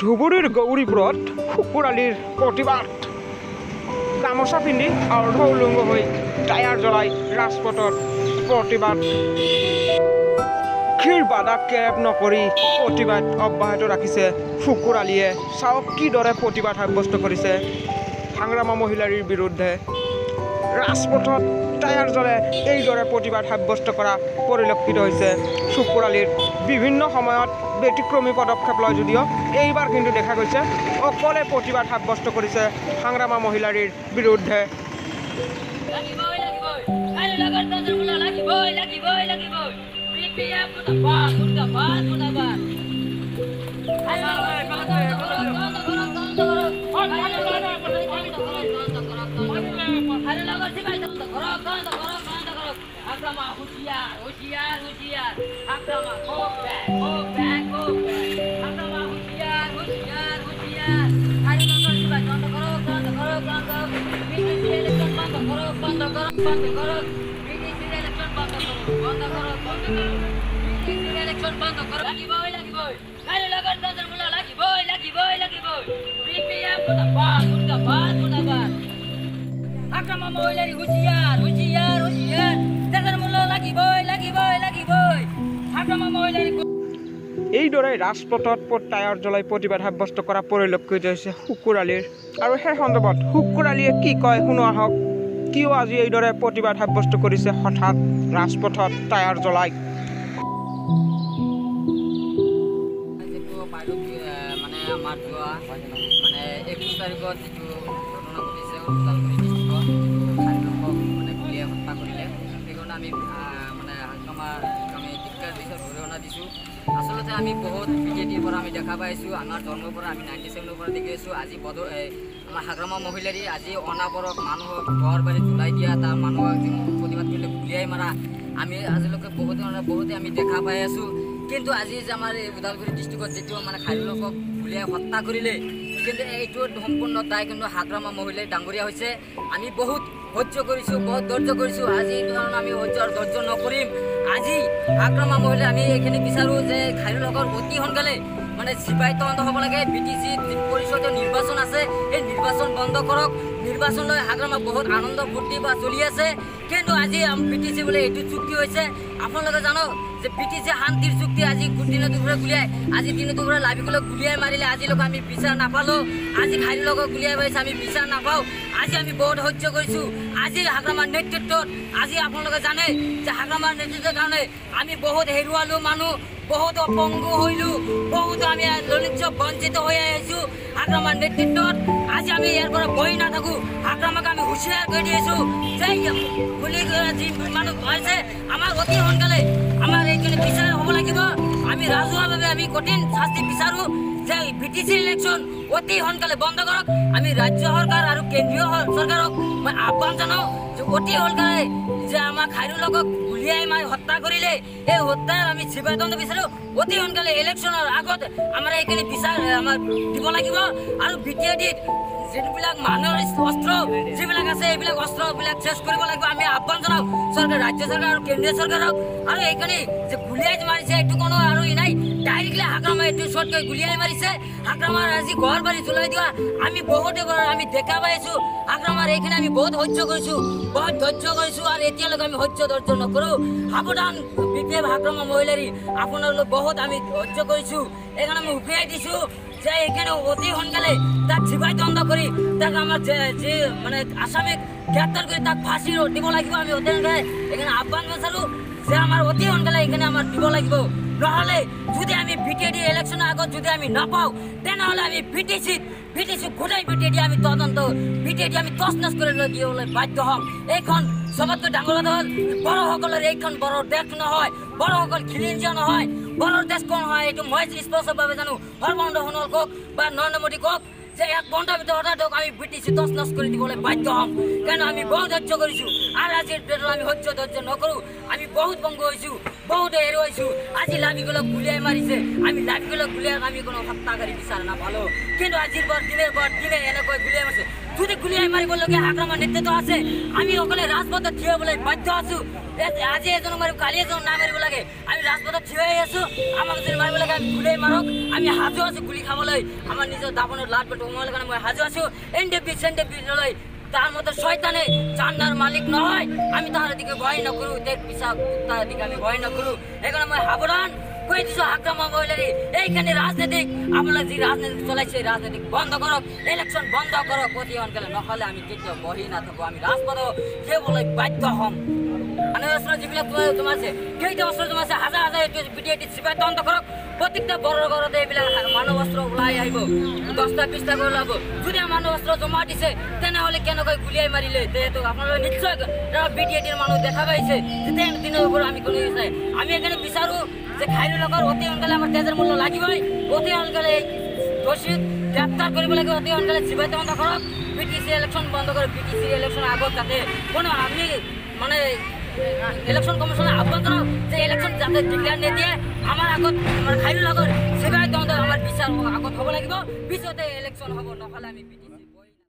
ধুবুৰীৰ গৌৰীপুৰত শুকুৰালিৰ প্ৰতিবাদ গামোচা পিন্ধি অৰ্ধ উলংগ হৈ টায়াৰ জ্বলাই ৰাজপথত প্ৰতিবাদ ক্ষীৰ বাধাক কেৰেপ নকৰি প্ৰতিবাদ অব্যাহত ৰাখিছে শুকুৰালীয়ে চাওক কিদৰে প্ৰতিবাদ সাব্যস্ত কৰিছে। সংগ্ৰামা মহিলাৰীৰ বিৰুদ্ধে ৰাজপথত টায়াৰ জ্বলে এইদৰে প্ৰতিবাদ সাব্যস্ত কৰা পৰিলক্ষিত হৈছে। শুকুৰালীৰ বিভিন্ন সময়ত ব্যতিক্ৰমী পদক্ষেপ লয় যদিও এইবাৰ কিন্তু দেখা গৈছে অকলে প্ৰতিবাদ সাব্যস্ত কৰিছে সংগ্ৰামা মহিলাৰীৰ বিৰুদ্ধে। লাগিবই লাগিবই কাইলৈ লগত দহজন বোলা লাগিবই লাগিবই লাগিবই প্ৰিপিয়া মুৰ্দাবাদ মুৰ্দাবাদ মুৰ্দাবাদ হুশিয়ার হুশিয়ার হুশিয়ার Akrama go back go back go back Akrama হুশিয়ার হুশিয়ার হুশিয়ার আরে নগর শিবা বন্ধ করো বন্ধ করো বন্ধ করো বিজেপি ইলেকশন বন্ধ করো বন্ধ করো বন্ধ করো বিজেপি ইলেকশন বন্ধ করো বন্ধ করো বন্ধ করো বিজেপি ইলেকশন বন্ধ করো লাগিবই লাগিবই আরে লগর দজন মুলা লাগিবই লাগিবই লাগিবই বিপিএম মুর্দাবাদ মুর্দাবাদ মুর্দাবাদ আক্রমা মহিলারি হুশিয়ার হুশিয়ার হুশিয়ার দজন এইদৰে ৰাজপথত টায়াৰ জ্বলাই প্ৰতিবাদ সাব্যস্ত কৰা পৰিলক্ষিত হৈছে শুকুৰালীৰ আৰু সেই সন্দৰ্ভত শুকুৰালীয়ে কি কয় শুনো আহক কিয় আজি এইদৰে প্ৰতিবাদ সাব্যস্ত কৰিছে হঠাৎ ৰাজপথত টায়াৰ জ্বলাই মানে যোৱা মানে একৈছ তাৰিখত যিটো ঘটনা ঘটিছে ওদালগুৰি ডিষ্ট্ৰিক্টত যিটো খাদ্য মানে গুলীয়াই হত্যা কৰিলে সেইকাৰণে আমি মানে আমাৰ টিকাৰ দিছোঁ অৰিহণা দিছোঁ। আচলতে আমি বহুত বিজেপিৰ পৰা আমি দেখা পাইছোঁ আমাৰ জন্মৰ পৰা আমি নাইণ্টি ছেভেনৰ পৰা দেখি আছোঁ। আজি বদ আমাৰ হাগ্ৰামা মহিলাৰী আজি অনাবৰক মানুহক ঘৰ বাৰী জ্বলাই দিয়া তাৰ মানুহক যি প্ৰতিবাদ কৰিলে গুলীয়াই মাৰা আমি আজিলৈকে বহুতে বহুতে আমি দেখা পাই আছোঁ। কিন্তু আজি যে আমাৰ এই ওদালগুৰি ডিষ্ট্ৰিক্টত যিটো মানে খাদ্য লোকক গুলীয়াই হত্যা কৰিলে কিন্তু এইটো সম্পূৰ্ণ দায় কিন্তু হাগ্ৰামা মহিলাই ডাঙৰীয়া হৈছে। আমি বহুত সহ্য কৰিছোঁ বহুত ধৈৰ্য কৰিছোঁ। আজি কাৰণ আমি সহ্য আৰু ধৈৰ্য নকৰিম। আজি হাগ্ৰামা মহিলাই আমি এইখিনি বিচাৰোঁ যে লোকৰ অতি সোনকালে মানে চিপাহী তদন্ত হ'ব লাগে। বি টি চি পৰিষদৰ নিৰ্বাচন আছে। এই নিৰ্বাচন বন্ধ কৰক। নিৰ্বাচন লৈ হাগ্ৰামা বহুত আনন্দ ফূৰ্তি বা চলি আছে। কিন্তু আজি বি টি চি বোলে এইটো চুক্তি হৈছে। আপোনালোকে জানক যে বি টি চি শান্তিৰ চুক্তি আজি দিনে দুপুৰে গুলিয়াই। আজি দিনে দুপুৰে লাভিকলৈ গুলিয়াই মাৰিলে আজিলৈকে আমি বিচাৰ নাপালোঁ। আজি খাইৰ লগত গুলিয়াই মাৰিছে আমি বিচাৰ নাপাওঁ। আজি আমি বহুত সহ্য কৰিছোঁ। আজি হাগ্ৰামাৰ নেতৃত্বত আজি আপোনালোকে জানে যে হাগ্ৰামাৰ নেতৃত্বৰ কাৰণে আমি বহুত হেৰুৱালোঁ মানুহ। বহুত অপংগ হইলোঁ। বহুত আমি ললিত বঞ্চিত হৈ আহিছোঁ হাগ্ৰামাৰ নেতৃত্বত আজি আমি ইয়াৰ পৰা বহি নাথাকোঁ। হাগ্ৰামাক আমি হুঁচিয়াৰ কৰি দি আছোঁ যে বুলি যি মানুহ হৈছে আমাক অতি সোনকালে আমাৰ এইখিনি বিচাৰ হ'ব লাগিব। আমি ৰাজহুৱাভাৱে আমি কঠিন শাস্তি বিচাৰোঁ। যে বি টি চি ইলেকশ্যন অতি সোনকালে বন্ধ কৰক। আমি ৰাজ্য চৰকাৰ আৰু কেন্দ্ৰীয় চৰকাৰক মই আহ্বান জনাওঁ যে অতি সোনকালে যে আমাৰ খাইৰু গুলিয়াই মাৰি হত্যা কৰিলে এই হত্যাৰ আমি জীৱাদণ্ড বিচাৰোঁ। অতি সোনকালে ইলেকশ্যনৰ আগত আমাৰ এইখিনি বিচাৰ আমাৰ দিব লাগিব। আৰু বি টি এ ডিত যিবিলাক মানুহৰ অস্ত্ৰ যিবিলাক আছে এইবিলাক অস্ত্ৰবিলাক চেছ কৰিব লাগিব। আমি আহ্বান জনাওঁ চৰকাৰ ৰাজ্য চৰকাৰ আৰু কেন্দ্ৰীয় চৰকাৰক। আৰু এইখিনি যে গুলিয়াই মাৰিছে এইটো কোনো আৰু ই নাই। ডাইৰেক্টলি হাগ্ৰামা এইটো শ্বৰ্টকৈ গুলিয়াই মাৰিছে হাগ্ৰামাৰ আজি ঘৰ বাৰী জ্বলাই দিয়া আমি বহুতে আমি দেখা পাইছোঁ। হাগ্ৰামাৰ এইখিনি আমি বহুত সহ্য কৰিছোঁ বহুত ধৈৰ্য কৰিছোঁ আৰু এতিয়ালৈকে আমি সহ্য ধৈৰ্য নকৰোঁ। সাৱধান B P F Hagrama Mohilary আপোনালোক বহুত আমি সহ্য কৰিছোঁ এইকাৰণে আমি উফিয়াই দিছোঁ যে এইখানে অতি সোনকালে তাক জীৱাই দণ্ড কৰি তাক আমাৰ যে- যি মানে আসামিক গ্ৰেপ্তাৰ কৰি তাক ফাঁচি দিব লাগিব। আমি অতি সোনকালে এইখানে আহ্বান বিচাৰোঁ যে আমাৰ অতি সোনকালে এইখানে আমাৰ দিব লাগিব। নহ'লে যদি আমি বি টি ডি ইলেকশ্যনৰ আগত যদি আমি নাপাওঁ তেনেহ'লে আমি B T C B T C গোটেই বি টি ডি আমি তদন্ত বি টি ডি আমি তছ নছ কৰি লৈ দিবলৈ বাধ্য হ'ম। এইখন চবতকৈ ডাঙৰ কথা হ'ল বড়োসকলৰ এইখন বড়ো দেশ নহয় বড়োসকল খিলিঞ্জীয়া নহয় বড়োৰ দেশ কোন হয় এইটো মই স্পষ্টভাৱে জানো। সৰ্বানন্দ সোণোৱাল কওক বা নৰেন্দ্ৰ মোদী কওক যে এক ঘণ্টাৰ ভিতৰত হঠাৎ আমি ব্ৰিটিছ তছ নছ কৰি দিবলৈ বাধ্য হ'ম। কাৰণ আমি বহুত ধৈৰ্য কৰিছোঁ আৰু আজিৰ ডেটত আমি সহ্য ধৈৰ্য নকৰোঁ আমি বহুত ভংগ হৈছোঁ বহুতে হেৰুৱাইছো আজি লাভিগুলক গুলিয়াই মাৰিছে। আমি লাভিগুলক গুলিয়াই আমি কোনো হত্যাকাৰী বিচাৰ নাপালো। কিন্তু আজিৰ পৰ দিনেৰ পৰ দিনে এনেকৈ গুলিয়াই মাৰিছে। যদি গুলিয়াই মাৰিবলগীয়া আক্ৰমণ নেতৃত্ব আছে আমি সকলে ৰাজপথত থিয় হ'বলৈ বাধ্য আছো। আজি এজনক মাৰিব কালি এজনক না মাৰিব লাগে। আমি ৰাজপথত থিয় হৈ আছো। আমাক যদি মাৰিব লাগে আমি গুলিয়াই মাৰক। আমি সাজু আছো গুলি খাবলৈ। আমাৰ নিজৰ দাপনৰ লাট কাৰণে মই সাজু আছো। এন ডি পি চেন ডি পি লৈ তাৰ মতো শয়তানে চান্দাৰ মালিক নহয় আমি তাহাৰ দিকে ভয় নকৰো দেখ পিছাক তাৰ দিকে আমি ভয় নকৰো সেইকাৰণে মই সাৱধান কৈ দিছো আক্ৰমণ মহিলাৰী এইখানে ৰাজনীতিক আপোনালোকে যি ৰাজনীতি চলাইছে ৰাজনীতিক বন্ধ কৰক ইলেকশ্যন বন্ধ কৰক অতি সোনকালে। নহ'লে আমি কেতিয়াও বহি নাথাকো আমি ৰাজপথ সেইবলৈ বাধ্য হ'ম। আনে অস্ত্ৰ যিবিলাক তোমাৰ তোমাৰ আছে কেইটা অস্ত্ৰ তোমাৰ আছে হাজাৰ হাজাৰ এইটো বি টি এ টি চিপাই তদন্ত কৰক। প্ৰত্যেকটা বৰৰ ঘৰতে এইবিলাক মানৱ অস্ত্ৰ ওলাই আহিব দহটা বিছটা কৰি ওলাব। যদি মানৱ অস্ত্ৰ জমা দিছে তেনেহ'লে কেনেকৈ গুলিয়াই মাৰিলে? যিহেতু আপোনালোকে নিশ্চয় বি টি এ টিৰ মানুহ দেখা পাইছে। দিনৰ ওপৰত আমি কোনো আমি এইকাৰণে বিচাৰোঁ যে খাইৰু লগৰ অতি সোনকালে আমাৰ তেজৰ মূল্য লাগিবই। অতি সোনকালে এই দোষীক গ্ৰেপ্তাৰ কৰিব লাগে অতি সোনকালে চিবাই তদন্ত কৰক বি টি চি ইলেকশ্যন বন্ধ কৰক বি টি চি ইলেকশ্যন আগত যাতে কোনো আমি মানে ইলেকশ্যন কমিশনে আহ্বান জনাওঁ যে ইলেকশ্যন যাতে ডিক্লেয়াৰ নিদিয়ে আমাৰ আগত আমাৰ খাইৰু লগৰ চিবাই তদন্ত আমাৰ বিচাৰ আগত হ'ব লাগিব। পিছতে ইলেকশ্যন হ'ব নহ'লে আমি বি টি চি